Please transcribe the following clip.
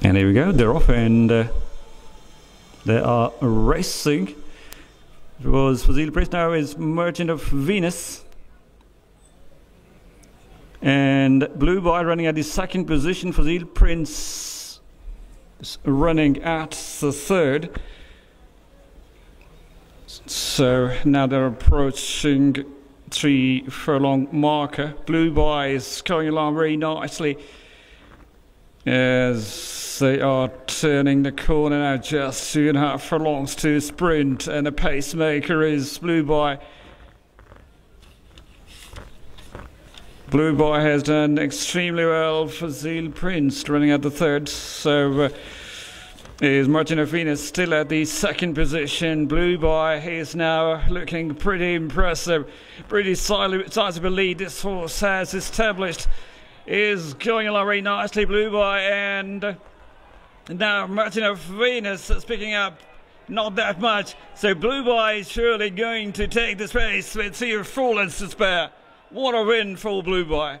And here we go, they're off and uh, they are racing. It was Fazil Prince, now is Merchant of Venus. And Blue Boy running at the second position, Fazil Prince is running at the third. So now they're approaching three furlong marker. Blue Boy is going along very nicely as they are turning the corner now, just two and a half furlongs to sprint, and the pacemaker is Blue Boy. Blue Boy has done extremely well Fazil Prince, running at the third. So uh, is Martin Venus still at the second position. Blue Boy is now looking pretty impressive, pretty sizable lead. This horse has established is going along very nicely, Blue Boy, and now Merchant of Venus is picking up not that much. So Blue Boy is surely going to take this race with Seer Full and Despair. What a win for Blue Boy.